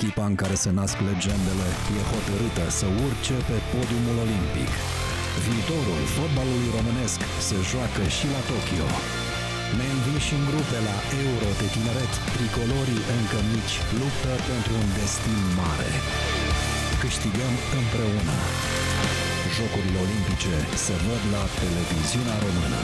Echipa în care se nasc legendele e hotărâtă să urce pe podiumul olimpic. Viitorul fotbalului românesc se joacă și la Tokyo. Ne învinși în grupe la Euro de tineret, tricolorii încă mici luptă pentru un destin mare. Câștigăm împreună. Jocurile olimpice se văd la televiziunea română.